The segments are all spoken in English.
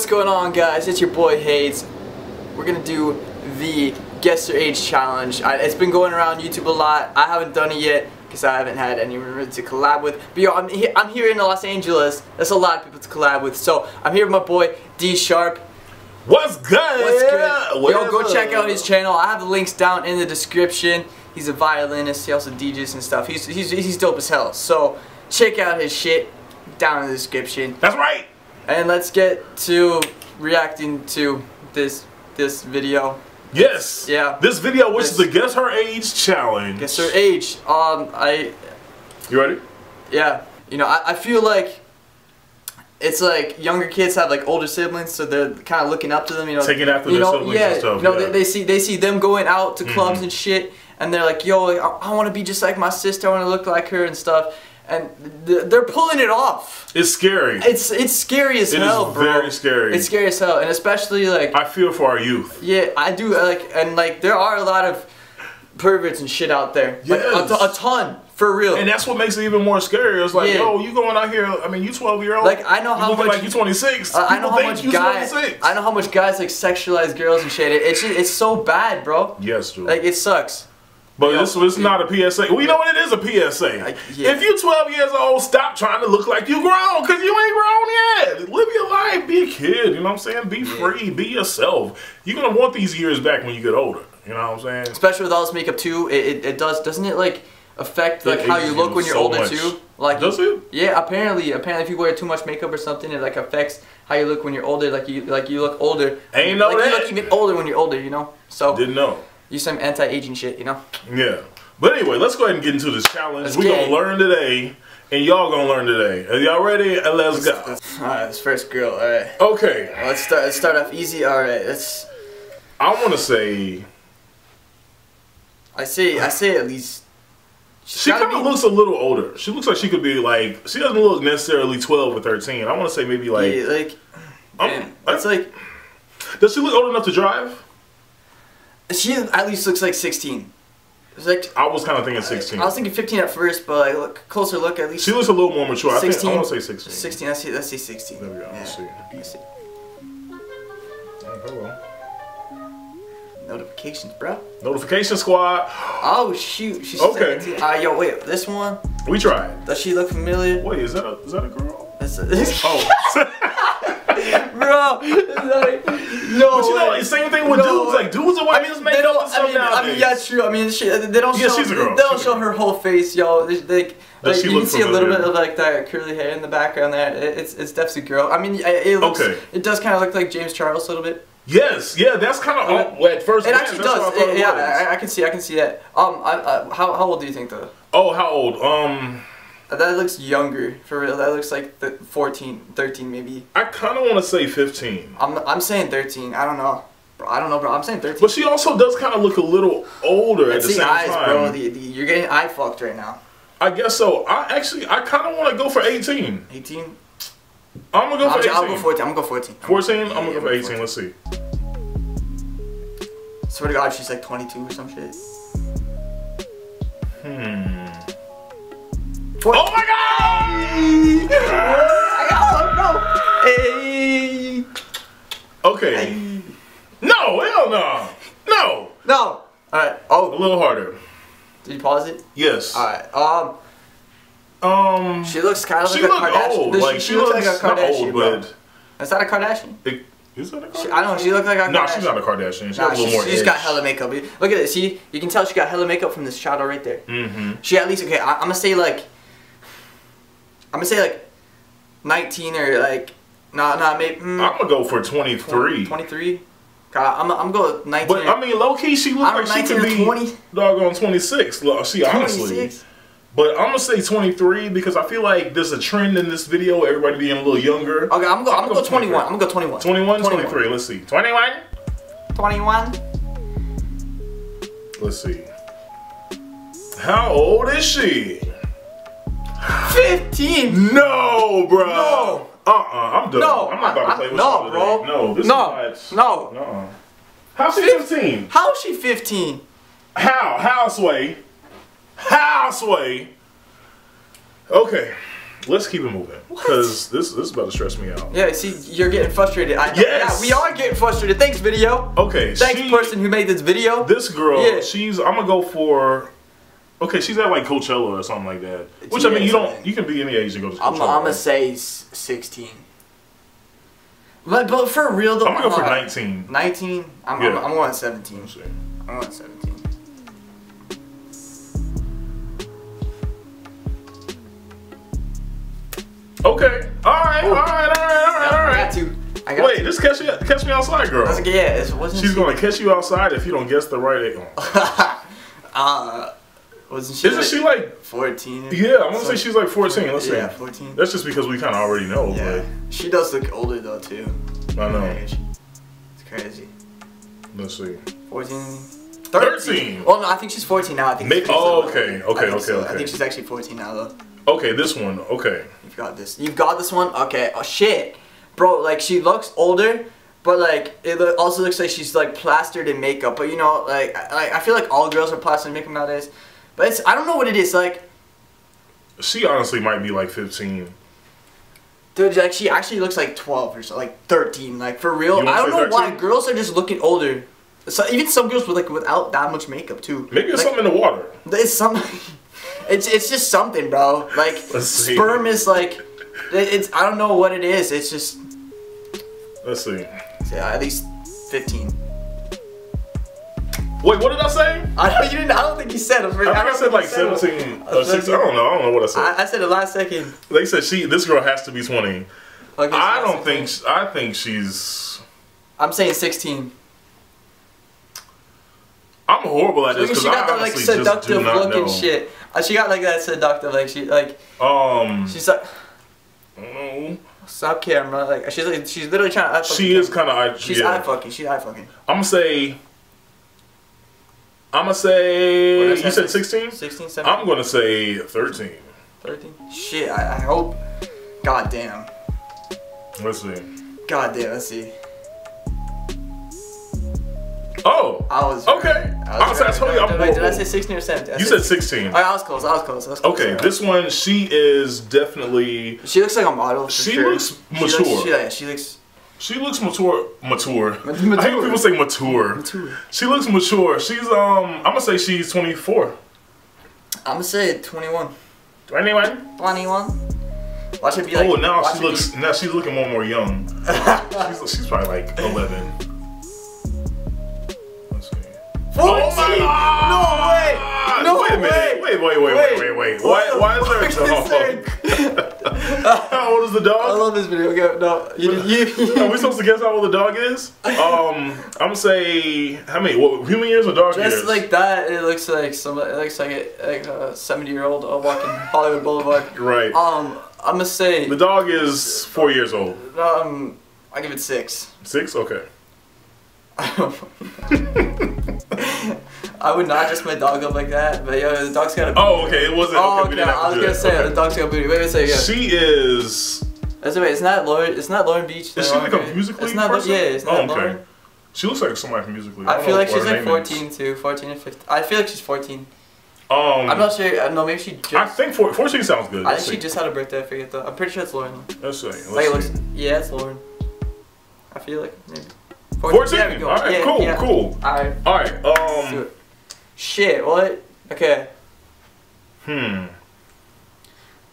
What's going on guys? It's your boy Hayes. We're gonna do the Guess Your Age Challenge. I, it's been going around YouTube a lot. I haven't done it yet because I haven't had anyone to collab with. But yo, I'm, he I'm here in Los Angeles. That's a lot of people to collab with. So I'm here with my boy D Sharp. What's good? What's good? Yo, go check out his channel. I have the links down in the description. He's a violinist. He also DJs and stuff. He's, he's, he's dope as hell. So check out his shit down in the description. That's right. And let's get to reacting to this this video. Yes. Yeah. This video, which is This- the Guess Her Age Challenge. Guess her age. Um, I You ready? yeah. You know, I, I feel like it's like younger kids have like older siblings, so they're kind of looking up to them. You know, Taking after you their know, siblings yeah, and stuff, You know, yeah. They, they see they see them going out to clubs and shit, and they're like, "Yo, I, I want to be just like my sister. I want to look like her and stuff." And they're pulling it off. It's scary. It's it's scary as It hell, bro. very scary. It's scary as hell, and especially like I feel for our youth. Yeah, I do like, and like there are a lot of perverts and shit out there. Like a, Yes. ton, for real. And that's what makes it even more scary. It's like, Yeah. yo, you going out here, I mean, you 12 year old. Like, I know how much- like you 26. Uh, I know how much you guys. I know how much guys like sexualize girls and shit. It, it's just, it's so bad, bro. Yes, Drew. Like it sucks. But yo, this was not a PSA. Well, you know what? It is a PSA. I- yeah. If you're 12 years old, stop trying to look like you grown because you ain't grown yet. Live your life. Be a kid. You know what I'm saying? Be free. Be yourself. You're going to want these years back when you get older. You know what I'm saying? Especially with all this makeup too. It, it, it does doesn't it like affect like It how you look when you're so older much. too? Like Does it? Yeah, apparently, apparently, if you wear too much makeup or something, it like affects how you look when you're older. Like you, like you look older. Ain't know like, that. You look even older when you're older, you know. So Didn't know. You some anti-aging shit, you know. Yeah. But anyway, let's go ahead and get into this challenge. We're going to learn today, and y'all going to learn today. Are y'all ready? Uh, and let's go. All right, this first girl. All right, Okay. let's start. Let's start off easy. All right, let's. I want to say I say, I say at least. she kind of looks a little older. She looks like she could be like, she doesn't look necessarily 12 or 13. I want to say maybe like, yeah, like. I'm- Man, it's like does she look old enough to drive? She at least looks like 16. Like I was kind of thinking 16. I was thinking 15 at first, but like look closer look at least. she looks a little more mature. I think I want to say 16. 16. Let's see. Let's see 16. There we go. Yeah. Let's see. Let's see. Oh, hello. Notifications, bro. Notification squad. Oh shoot, she's Okay. 17. Ah, yo, wait, this one. We tried. Does she look familiar? Wait, is that a, is that a girl? This, Oh. bro. like, no. But you know, like, same thing with No dudes. Like dudes are I wearing mean, they makeup don't. and stuff I mean, I mean, yeah, true. I mean, she, they don't Yeah, show. she's a girl. They don't She's show her whole face, yo. They, they, like, you can see a little bit of like that curly hair in the background there. It, it's it's definitely a girl. I mean, it, it looks. Okay. It does kind of look like James Charles a little bit. Yes, yeah, that's kind of oh, at first. It glance, actually I does. It yeah. I, I can see. I can see that. Um, I, I, how how old do you think though? Oh, how old? Um, That looks younger for real. That looks like the 14, 13 maybe. I kind of want to say 15. I'm I'm saying 13. I don't know. Bro, I don't know, bro. I'm saying 13. But she also does kind of look a little older at the the same eyes, time. bro. The, the, you're getting eye fucked right now. I guess so. I actually, I kind of want to go for 18. 18. I'm gonna go for I'll, 18. I'll go 14. I'm gonna go 14. 14? I'm gonna go for 18. Let's see. Swear to God, she's like 22 or some shit. Four- Oh my god! I got one, bro. Hey. Okay. Hey. No, hell no. No. No. All right. Oh. A little harder. did you pause it? Yes. All right. Um, Um. she looks kind of like a look Kardashian. old. Does Like she, she, she looks like a looks not Kardashian, old, bro. but Is that a Kardashian? it, is that a Kardashian? She, I don't know. She looks like a Kardashian. No, she's not a Kardashian. She Nah, has a little she's, more. she's got hella makeup. Look at it. See, you can tell she got hella makeup from this shadow right there. Mm-hmm. She at least okay. I, I'm gonna say like. I'm gonna say like, 19 or like, nah, nah, maybe. Mm, I'm gonna go for 23. 23. God, I'm I'm going 19. But I mean, low key, she looks like she could be or 20? doggone 26. Look, See, honestly. But I'm gonna say 23 because I feel like there's a trend in this video. Everybody being a little younger. Okay, I'm gonna go. I'm I'm gonna go gonna 21. I'm gonna go 21. 21, 23. Let's see. 21. 21. Let's see. How old is she? 15. No, bro. No. Uh uh-uh, I'm done. No, I'm not about to play with no, bro. No, this No, is no. not. No. How's she 15? How is she 15? How? How, Sway? How, Sway? Okay. let's keep it moving because this this is about to stress me out. Yeah, see, you're getting frustrated. I, Yes! Yeah, we are getting frustrated. Thanks, video. Okay, Thanks, she- person who made this video. This girl, Yeah. she's I'm gonna go for. Okay, she's at like Coachella or something like that. Which I mean, you don't. You can be any age to go to Coachella. I'm, I'm gonna say 16. But, but for real though, I'm gonna go for 19. 19? I'm, Yeah. I'm, I'm going 17. I'm going 17. Okay. All right. All right. All right. All right. All I got to. I got Wait, to. just catch you, catch me outside, girl. Like, yeah, it wasn't She's gonna catch you outside if you don't guess the right. age. uh, wasn't she Isn't like she like? 14? Yeah, I'm gonna say she's like 14. Let's see. Yeah, 14. That's just because we kind of already know. Yeah. She does look older though too. I know. It's crazy. Let's see. 14. 13. Oh no, I think she's 14 now. I think. Ma- she's oh, 14. okay, okay, think okay. I think she's actually 14 now though. Okay, this one. Okay. You've got this. You've got this one. Okay. Oh shit, bro. Like she looks older, but like it also looks like she's like plastered in makeup. But you know, like I, I feel like all girls are plastered in makeup nowadays. But it's I don't know what it is. Like, She honestly might be like 15. dude, like she actually looks like 12 or so, like 13. Like for real. I don't know why girls are just looking older. So even some girls with like without that much makeup too. Maybe it's Like, something in the water. It's some. It's it's just something, bro. Like sperm is like. It's I don't know what it is. It's just Let's see. yeah, at least 15. Wait, what did I say? I know you didn't. I don't think you said. it. I think I said like 17 or 16. I don't know. I don't know what I said. I, I said the last second. They said she. This girl has to be 20. Okay, I don't think. sh- I think she's. I'm saying 16. I'm horrible at this Look, because she I got that like honestly just do seductive not looking know. shit. Uh, she got like that seductive like she like Um. she's like I stop camera like she's like she's literally trying to eye She is kind of. she's yeah. eye fucking she's eye fucking. I'm gonna say. I'm gonna say. I You said 16. 16, 17, I'm gonna say 13. 13. Shit, I, I hope. God damn. Let's see. God damn. Let's see. Oh. I was Okay. I Honestly, I right. told you I'm Wait, did I say 16 or 17? I You said 16. Alright, I was close. I was close. I was close. Okay, this one, she is definitely. She looks like a model. She sure. looks She looks, mature. she, like, she looks She looks mature. Mature. Ma- I hate when people say mature. mature. She looks mature. She's um. I'm gonna say she's 24. I'm gonna say 21. 21. 21. Watch it be like. oh, now she it be- looks. Now she's looking more and more young. she's, she's probably like 11. Let's see. 14! Oh my God! No way! No wait a minute. way! Wait, wait, wait, wait, wait, wait. Why, why is there a dog? how old is the dog? I love this video. Okay, no, you, you, Are we supposed to guess how old the dog is? Um, I'm gonna say how many? What human years or dog years? Just like that, it looks like some. It looks like a, like a seventy-year-old uh, walking Hollywood Boulevard. right. Um, I'm gonna say. The dog is four years old. Um, I give it six. Six? Okay. I would not dress my dog up like that, but yo, the dog's got a. Oh, okay. It wasn't. Oh, okay, okay. I was gonna say Okay. the dog's got booty. Wait, wait a second. She is. That's wait. It's not Loren. It's not Loren Beech. Is she like a musically It's not. person? Yeah, it's not Oh, okay. Loren. She looks like somebody from musically. I don't feel like she's like name is. 14 too, 14 or 15. I feel like she's 14. Um, I'm not sure. No, maybe she just. I think four, 14 sounds good. I think she just had a birthday. I forget though. I'm pretty sure it's Loren. though. Let's see. Let's Like, it see. looks. Yeah, it's Loren. I feel like maybe. 14. There we go. All right. Yeah, cool. yeah. Cool. All right. All right. Um. Shit. What? Okay. Hmm.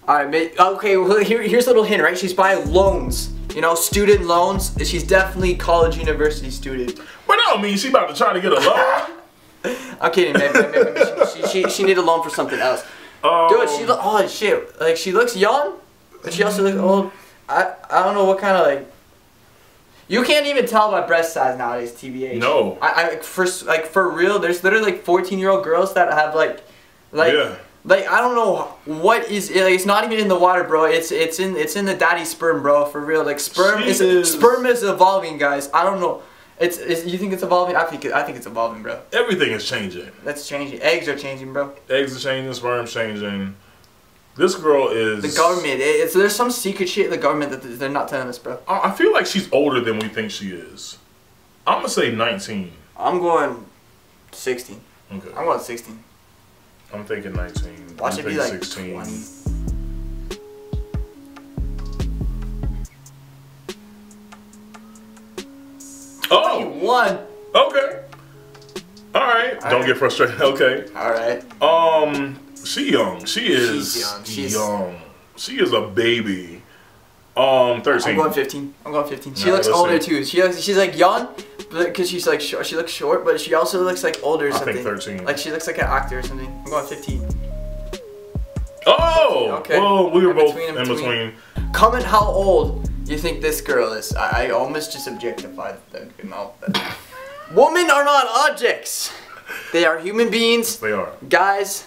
All right. Okay. Well, here, here's a little hint. Right. She's buying loans. You know, student loans. She's definitely college, university student. But that don't mean she about to try to get a loan. I'm kidding. Maybe, maybe, maybe she, she, she, she need a loan for something else. um, Dude, she look. Oh shit! Like she looks young, but she also looks old. I I don't know what kind of like. You can't even tell by breast size nowadays, TBH. No. I, I for like for real. There's literally like 14 year old girls that have like, like, Yeah. like I don't know what is. Eh, like, it's not even in the water, bro. It's it's in it's in the daddy sperm, bro. For real. Like sperm She is, is- sperm is evolving, guys. I don't know. It's, it's you think it's evolving? I think it, I think it's evolving, bro. Everything is changing. That's changing. Eggs are changing, bro. Eggs are changing. Sperm's changing. This girl is the government. It, there's some secret shit in the government that they're not telling us, bro. I feel like she's older than we think she is. I'm gonna say 19. I'm going 16. Okay. I'm going 16. I'm thinking 19. Watch I'm it be like 16. 20. Oh, one. Okay. All right. All Don't right. get frustrated. Okay. All right. Um, she young. She is She's young. She's- young. She is a baby. Um, thirteen. I'm going 15. I'm going 15. She Nah, looks older too. She looks, she's like young, but because she's like short. She looks short, but she also looks like older or I think. 13. Like she looks like an actor or something. I'm going 15. Oh, Okay. well, we were In both between, in in between. between. Comment how old you think this girl is. I, I almost just objectified the amount. Women are not objects. They are human beings. They are. Guys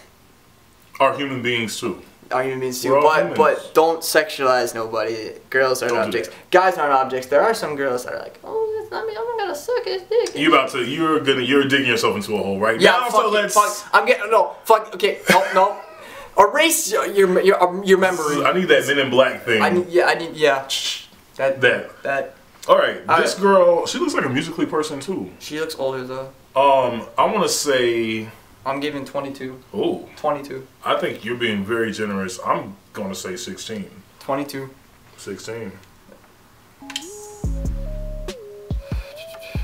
Are human beings too. are human beings too. We're But but don't sexualize nobody. Girls aren't Don't objects. Guys aren't objects. There are some girls that are like, oh, that's not me. I'm not gonna suck his dick. You about to? You're gonna? You're digging yourself into a hole right Yeah, now. fuck, so let's. fuck. I'm getting no. Fuck. Okay. No. No. Erase your your your, um, your memory. I need that Men in Black thing. I need. Yeah. I need. Yeah. That. that. That. All right. This girl, she looks like a musically person too. She looks older though. Um, I want to say. I'm giving 22. Oh, 22. I think you're being very generous. I'm gonna say 16. 22. 16.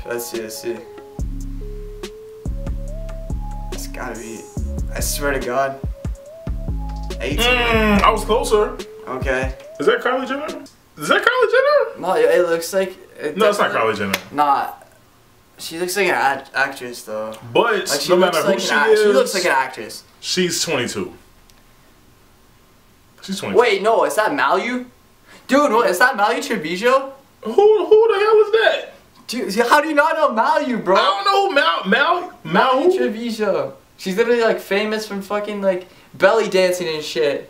Let's see. Let's see. It's gotta be. I swear to God. 18. Mm, I was closer. Okay. Is that Kylie Jenner? Is that Kylie Jenner? No, it looks like. It No, it's not definitely- Kylie Jenner. Nah. She looks like an act- actress though. But Like she no looks matter like who an she is, She looks like an actress. she's 22. She's 22. Wait, no, is that Malu? Dude, what is that Malu Trevejo? who who the hell is that? Dude, how do you not know Malu, bro? I don't know. Mal Mal Malu Mal. Trevejo. She's literally like famous from fucking like belly dancing and shit.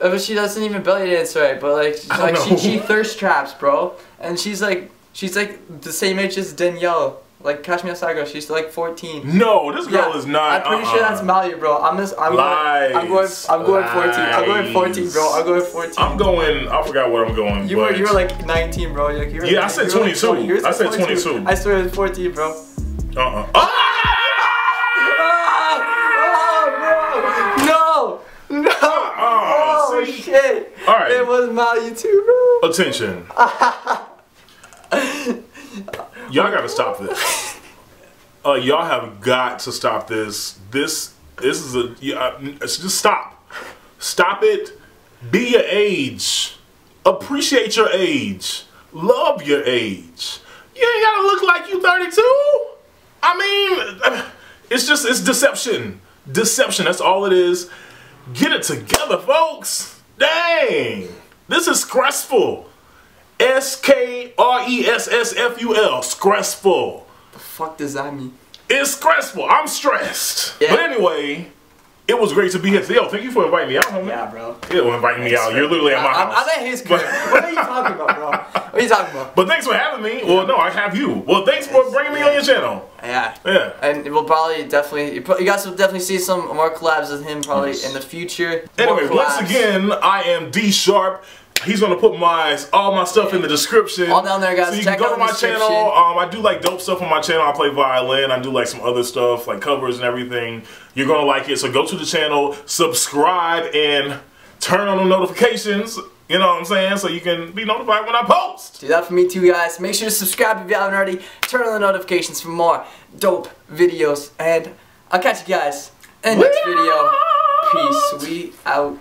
Uh, But she doesn't even belly dance right. But like, like she, she thirst traps, bro. And she's like, she's like the same age as Danielle. Like Outside Girl. She's like 14. No, this girl is not. I'm pretty sure uh-uh. that's Malu, bro. I'm just, I'm Lies. going, I'm going, I'm going 14. I'm going 14, bro. I'm going 14. I'm going. I forgot what I'm going. You were you were like 19, bro. Like, you were Yeah, I said you were like 22. 20. You I said 22. 22. I swear it was 14, bro. uh-uh. Ah! Oh! No! No! Uh-uh, oh shit! All right. It was Malu too, bro. Attention. y'all gotta stop this. Uh, y'all have got to stop this. This this is a yeah, it's just stop. Stop it. Be your age. Appreciate your age. Love your age. You ain't gotta look like you 32. I mean, it's just it's deception. Deception. That's all it is. Get it together, folks. Dang. This is stressful. S K R E S S F U L. Stressful. The fuck does that mean? It's stressful. I'm stressed. Yeah. But anyway, it was great to be here. Yo, thank you for inviting me out, homie. Yeah, bro. Yeah, well, inviting me out. You're literally at my I'm, house. I'm at his crib. what are you talking about, bro? What are you talking about? But thanks for having me. Well, no, I have you. Well, thanks for bringing me on your channel. Yeah. Yeah. And we'll probably definitely, you guys will definitely see some more collabs with him probably Yes. in the future. Anyway, once again, I am D Sharp. He's gonna put my all my stuff in the description. All down there, guys. So you Check can go out to my channel. Um, I do like dope stuff on my channel. I play violin. I do like some other stuff, like covers and everything. You're gonna like it. So go to the channel, subscribe, and turn on the notifications. You know what I'm saying? So you can be notified when I post. Do that for me too, guys. Make sure to subscribe if you haven't already. Turn on the notifications for more dope videos. And I'll catch you guys in the next video. Peace. We out.